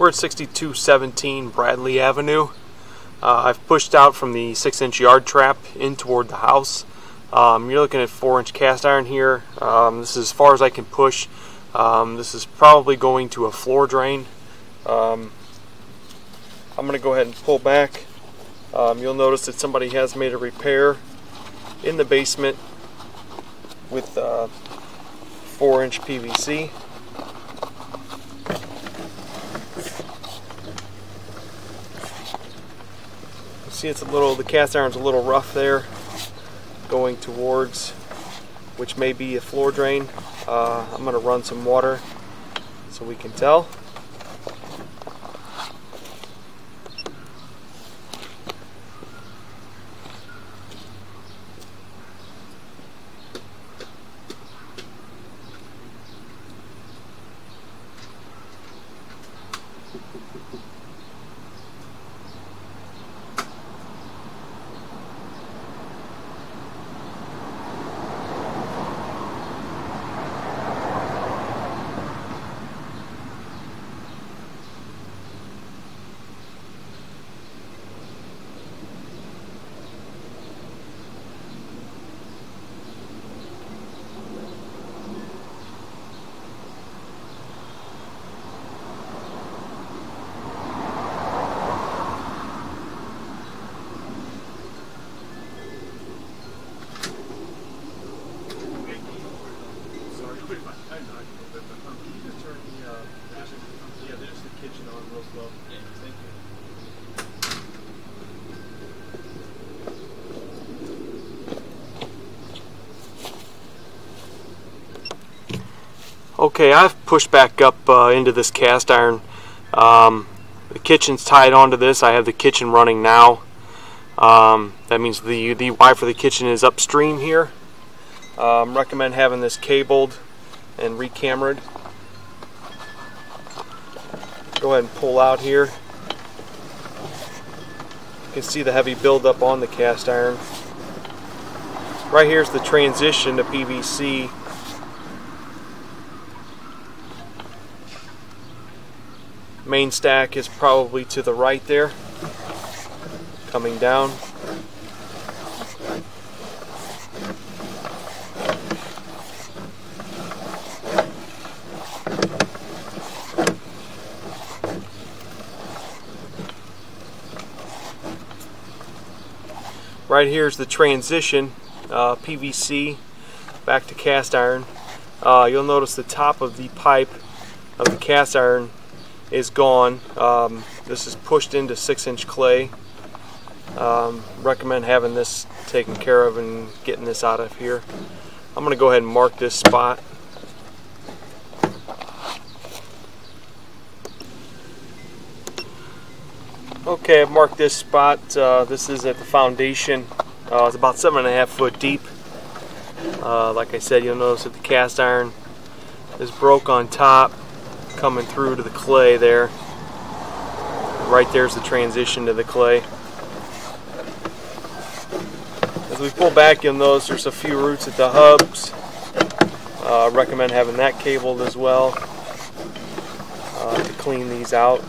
We're at 6217 Bradley Avenue. Uh, I've pushed out from the 6 inch yard trap in toward the house. Um, you're looking at 4 inch cast iron here. Um, this is as far as I can push. Um, this is probably going to a floor drain. Um, I'm going to go ahead and pull back. Um, you'll notice that somebody has made a repair in the basement with uh, 4 inch PVC. See it's a little, the cast iron's a little rough there going towards which may be a floor drain. Uh, I'm to run some water so we can tell. Okay, I've pushed back up uh, into this cast iron. Um, the kitchen's tied onto this. I have the kitchen running now. Um, that means the, the Y for the kitchen is upstream here. Um, recommend having this cabled and recamered. Go ahead and pull out here. You can see the heavy buildup on the cast iron. Right here is the transition to PVC Main stack is probably to the right there, coming down. Right here is the transition, uh, PVC back to cast iron. Uh, you'll notice the top of the pipe of the cast iron is gone. Um, this is pushed into six inch clay. Um, recommend having this taken care of and getting this out of here. I'm going to go ahead and mark this spot. Okay, I've marked this spot. Uh, this is at the foundation. Uh, it's about seven and a half foot deep. Uh, like I said, you'll notice that the cast iron is broke on top coming through to the clay there. Right there's the transition to the clay. As we pull back, you'll notice there's a few roots at the hubs. Uh, recommend having that cabled as well uh, to clean these out.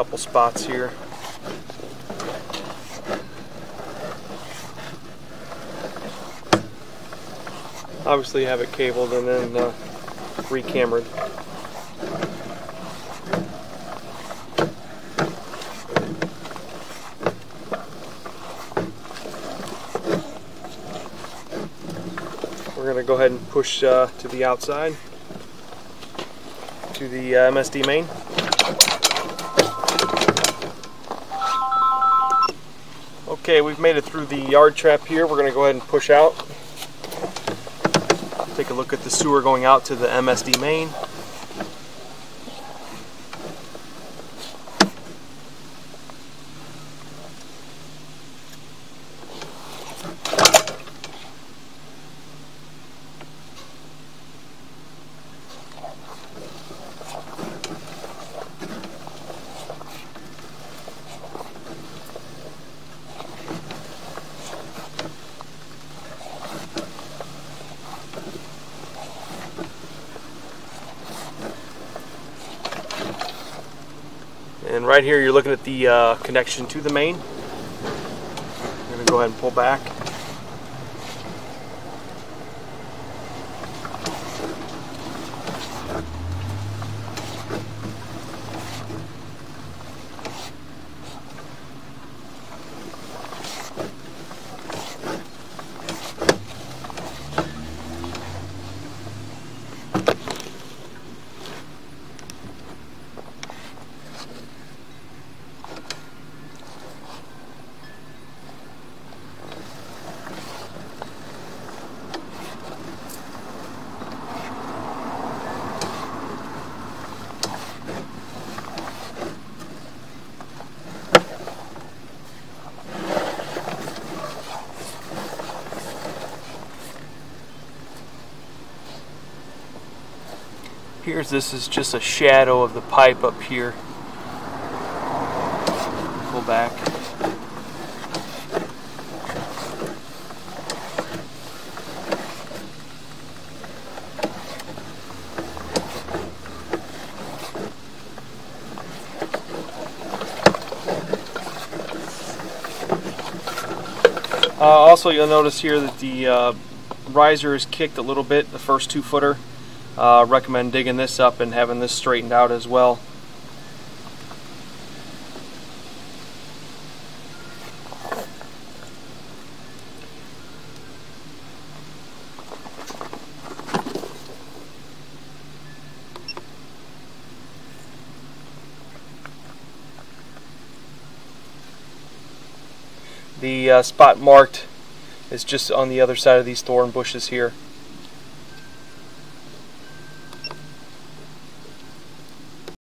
Couple spots here. obviously have it cabled and then uh, recamered. We're going to go ahead and push uh, to the outside to the uh, MSD main. Okay, we've made it through the yard trap here. We're going to go ahead and push out. Take a look at the sewer going out to the MSD main. And right here you're looking at the uh, connection to the main. I'm going to go ahead and pull back. Here's this is just a shadow of the pipe up here. Pull back. Uh, also, you'll notice here that the uh, riser is kicked a little bit, the first two footer. Uh, recommend digging this up and having this straightened out as well. The uh, spot marked is just on the other side of these thorn bushes here.